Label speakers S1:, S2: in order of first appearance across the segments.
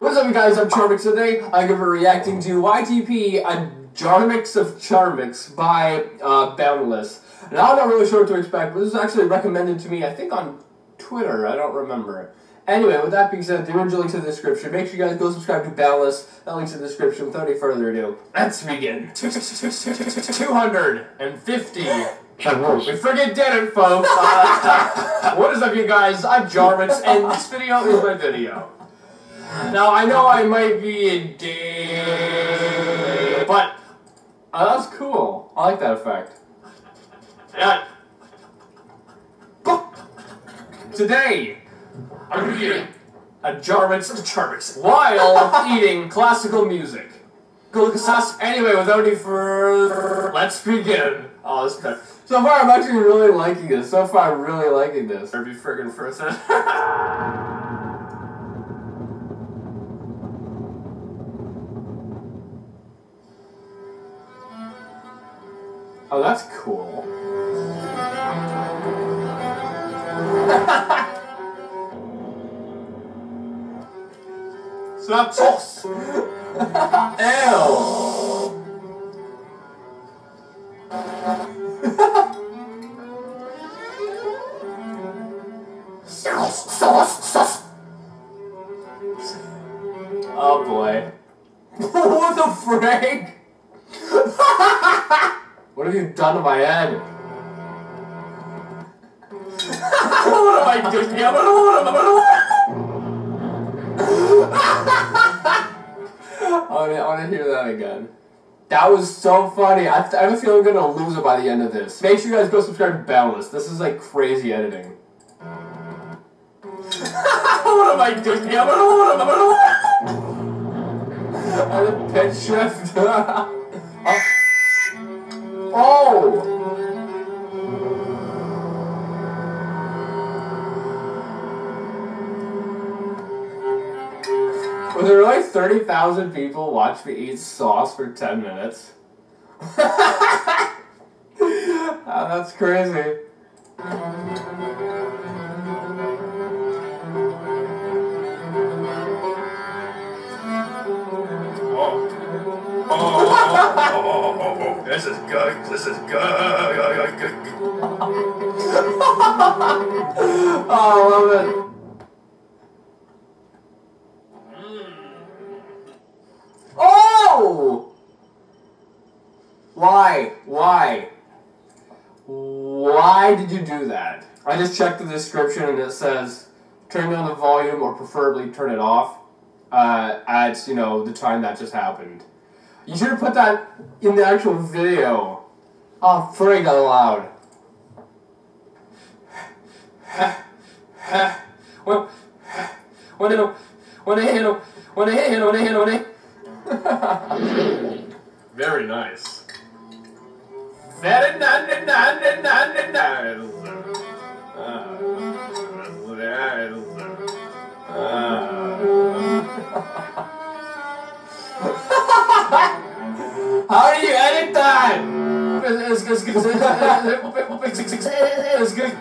S1: What's up, you guys? I'm Charmix. Today, I'm going to be reacting to YTP, a Jarmix of Charmix by uh, Boundless. Now, I'm not really sure what to expect, but this was actually recommended to me, I think, on Twitter. I don't remember. Anyway, with that being said, the original link's in the description. Make sure you guys go subscribe to Boundless. That link's in the description. Without any further ado, let's begin. 250. We freaking did it, folks! Uh, what is up, you guys? I'm Jarmix, and this video is my video. Now, I know I might be a dick, but uh, that's cool. I like that effect. Yeah. Today, I'm eating a Jarmix Charmix while eating classical music. Go look at us. Anyway, without any further, let's begin. Oh, this is So far, I'm actually really liking this. So far, I'm really liking this. Be friggin' first. Oh, that's cool. Sauce! Ew! sauce, sauce, sauce! Oh boy. what the frick? What have you done to my head? what am I doing? I want to I want to hear that again. That was so funny. I, I a feeling to lose it by the end of this. Make sure you guys go subscribe to Boundless. This is like crazy editing. what am I doing? I have a pitch shift. oh. Oh! Was there really 30,000 people watch me eat sauce for 10 minutes? oh, that's crazy. This is good. This is good. oh, I love it. Oh! Why? Why? Why did you do that? I just checked the description and it says turn down the volume or preferably turn it off uh, at, you know, the time that just happened. You should have put that in the actual video. Oh, frig out loud. Very nice. Very nice, It's good. It's good.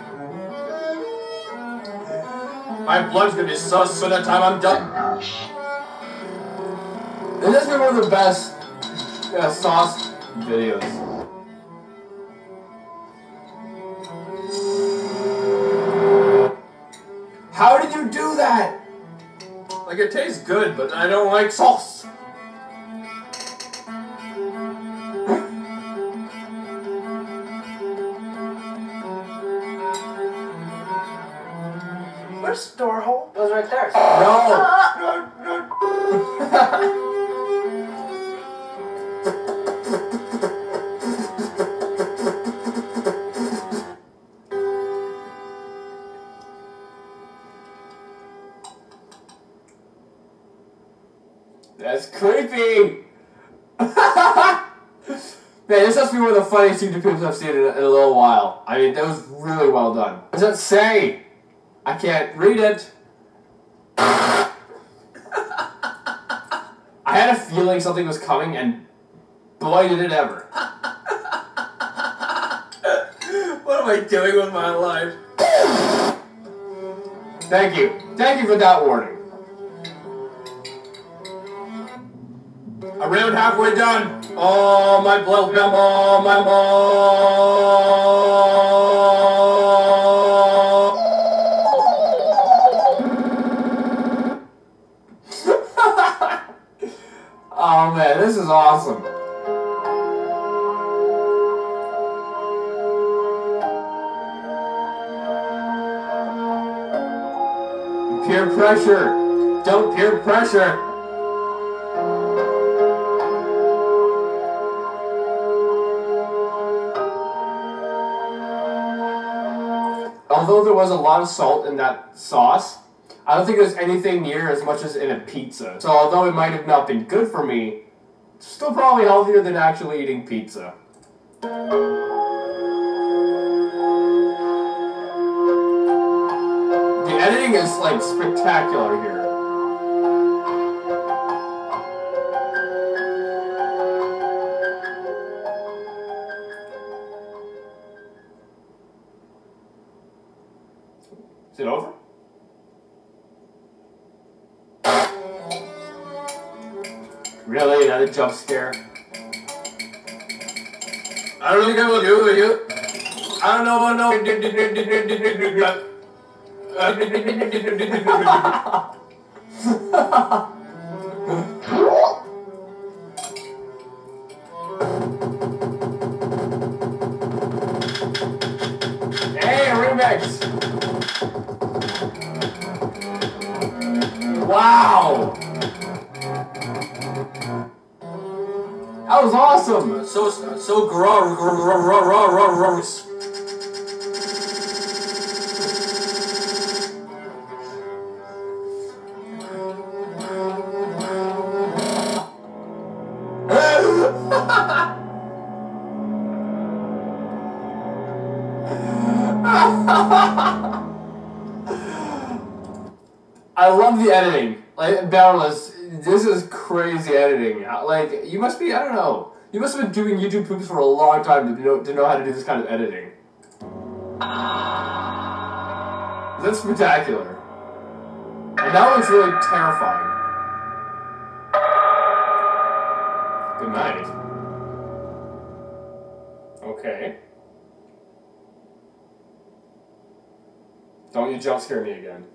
S1: My blood's gonna be sus by the time I'm done. This has been one of the best uh, sauce videos. How did you do that? Like it tastes good, but I don't like sauce. Creepy. Man, this has to be one of the funniest YouTube clips I've seen in a, in a little while. I mean, that was really well done. What does that say? I can't read it. I had a feeling something was coming, and boy, did it ever. what am I doing with my life? Thank you. Thank you for that warning. Around halfway done. Oh, my blood, my mom, my mom. oh man, this is awesome. Peer pressure. Don't peer pressure. Although there was a lot of salt in that sauce, I don't think there's anything near as much as in a pizza. So although it might have not been good for me, it's still probably healthier than actually eating pizza. The editing is like spectacular here. Is it over? Really? Another jump scare? I don't think I will do with you. I don't know about no. That was awesome!
S2: So so gro- gro- gro- gro- gro- gro-
S1: I love the editing. Like Boundless, this is crazy editing. Like you must be, I don't know. You must have been doing YouTube poops for a long time to know to know how to do this kind of editing. That's spectacular. And that one's really terrifying. Good night. Okay. Don't you jump scare me again.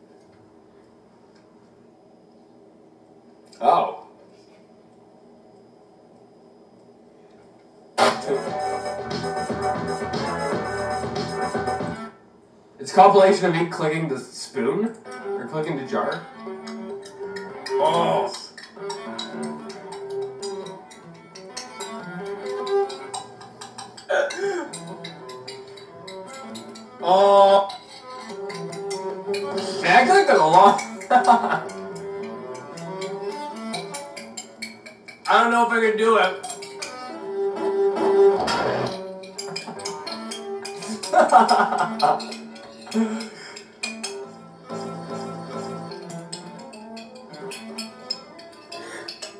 S1: Oh. It's a compilation of me clicking the spoon or clicking the jar. Oh. Oh.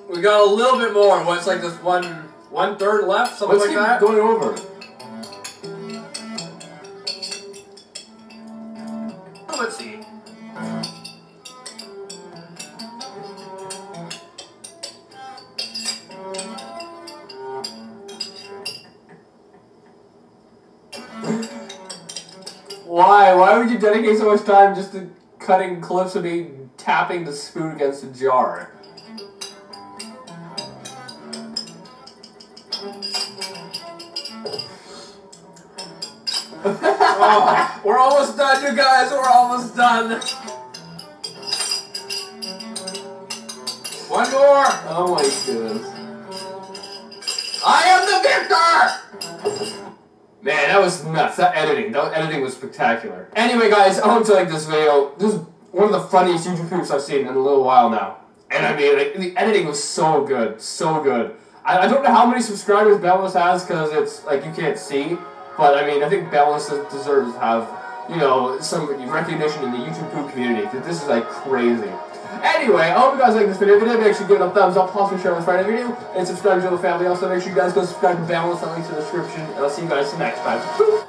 S2: We got a little bit more. What's like this one one third left, something
S1: Let's
S2: like
S1: keep
S2: that.
S1: going over.
S2: Oh, let's see.
S1: Dedicate so much time just to cutting clips of me tapping the spoon against the jar?
S2: Oh, we're almost done, you guys. We're almost done. One more.
S1: Oh my goodness.
S2: I am the victor.
S1: Man, that was nuts. That editing, that editing was spectacular. Anyway, guys, I hope you like this video. This is one of the funniest YouTube poops I've seen in a little while now. And I mean, like, the editing was so good, so good. I, I don't know how many subscribers Boundless has because it's like you can't see, but I mean, I think Boundless deserves to have you know some recognition in the YouTube poop community because this is like crazy. Anyway, I hope you guys like this video. If you did, make sure you give it a thumbs up, possibly share with a friend the video, and subscribe to the family. Also, make sure you guys go subscribe to Boundless, the links in the description, and I'll see you guys next time.